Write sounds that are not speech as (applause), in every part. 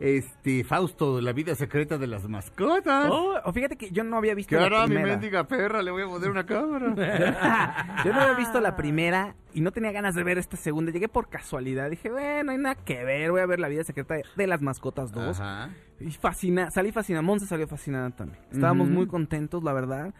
Este, Fausto, la vida secreta de las mascotas. Oh, o fíjate que yo no había visto ¿Qué la hará mi primera. mendiga perra? Le voy a poner una cámara. (laughs) yo no había visto la primera y no tenía ganas de ver esta segunda. Llegué por casualidad. Dije, bueno, hay nada que ver. Voy a ver la vida secreta de, de las mascotas 2. Ajá. Y fascina, salí fascinada. Monse salió fascinada también. Estábamos muy contentos, la verdad,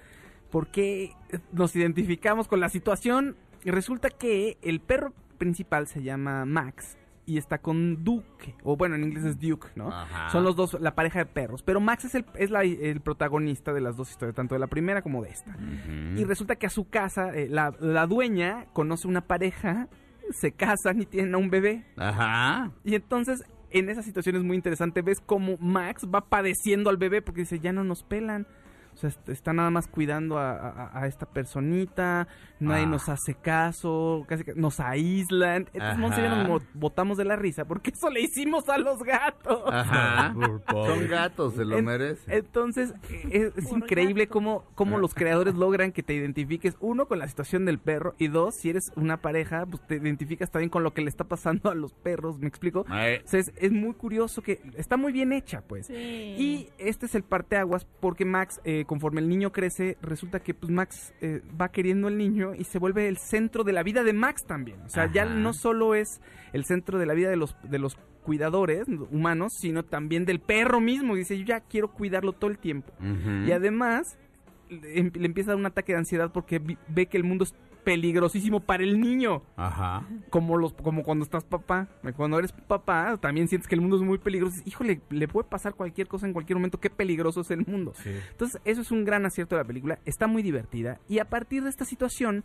porque nos identificamos con la situación. Y resulta que el perro principal se llama Max y está con Duke, o bueno, en inglés es Duke, ¿no? Ajá. Son los dos, la pareja de perros. Pero Max es el, es la- el protagonista de las dos historias, tanto de la primera como de esta. Y resulta que a su casa, eh, la, la dueña conoce una pareja, se casan y tienen a un bebé. Ajá. Y entonces, en esa situación es muy interesante, ves cómo Max va padeciendo al bebé porque dice, ya no nos pelan. O sea, est- está nada más cuidando a, a- a esta personita, nadie Ah. nos hace caso, casi que nos aíslan. Entonces, Monse y yo Ajá. nos mo- botamos de la risa porque eso le hicimos a los gatos. Ajá. (laughs) Son gatos, se lo En- merecen. Entonces, eh, es, es increíble cómo, cómo los creadores (laughs) logran que te identifiques, uno, con la situación del perro, y dos, si eres una pareja, pues te identificas también con lo que le está pasando a los perros, ¿me explico? O sea, es, es muy curioso que está muy bien hecha, pues. Sí. Y este es el parteaguas porque Max, eh, conforme el niño crece, resulta que pues Max eh, va queriendo el niño y se vuelve el centro de la vida de Max también. O sea, ya no solo es el centro de la vida de los, de los cuidadores humanos, sino también del perro mismo. Dice, yo ya quiero cuidarlo todo el tiempo. Y además le, em- empieza a dar un ataque de ansiedad porque ve que el mundo es peligrosísimo para el niño. Ajá. Como los como cuando estás papá. Cuando eres papá, también sientes que el mundo es muy peligroso. Híjole, le puede pasar cualquier cosa en cualquier momento. Qué peligroso es el mundo. Entonces, eso es un gran acierto de la película. Está muy divertida. Y a partir de esta situación,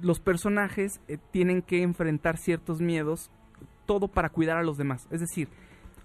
los personajes eh, tienen que enfrentar ciertos miedos. Todo para cuidar a los demás. Es decir,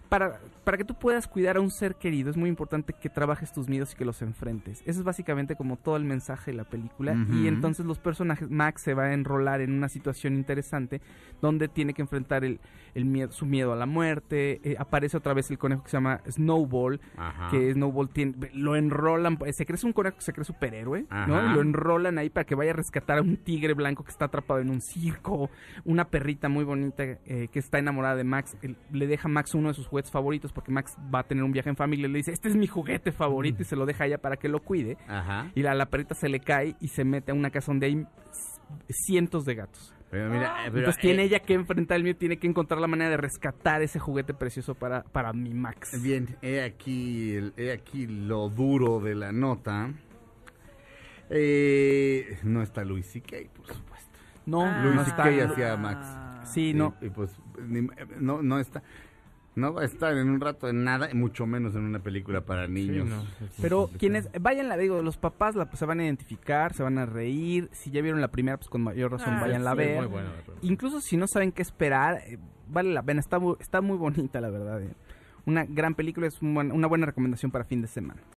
para, para que tú puedas cuidar a un ser querido, es muy importante que trabajes tus miedos y que los enfrentes. Eso es básicamente como todo el mensaje de la película. Y entonces los personajes, Max se va a enrolar en una situación interesante donde tiene que enfrentar el, el miedo, su miedo a la muerte. Eh, aparece otra vez el conejo que se llama Snowball, Ajá. que Snowball tiene, lo enrolan, pues, se cree un conejo, se cree superhéroe, ¿no? Y lo enrolan ahí para que vaya a rescatar a un tigre blanco que está atrapado en un circo, una perrita muy bonita eh, que está enamorada de Max, le deja a Max uno de sus juguetes favoritos porque Max va a tener un viaje en familia, y le dice, este es mi juguete favorito y se lo deja a ella para que lo cuide. Ajá. Y la, la perrita se le cae y se mete a una casa donde hay cientos de gatos. Pero mira, eh, pero, Entonces tiene eh, ella que enfrentar el mío, tiene que encontrar la manera de rescatar ese juguete precioso para, para mi Max. Bien, he aquí, el- he aquí lo duro de la nota. Eh, no está Luis C.K., por supuesto. No, Ah. no Luis. C.K. hacía Max. Sí, no. Y, y pues ni- no, no está. No va a estar en un rato en nada, mucho menos en una película para niños. Pero quienes vayan, la digo, los papás la, pues, se van a identificar, se van a reír. Si ya vieron la primera, pues con mayor razón Ah, vayan a sí. ver. Muy buena. Incluso si no saben qué esperar, eh, vale la pena. Está muy, está muy bonita, la verdad. eh. Una gran película, es un buen- una buena recomendación para fin de semana.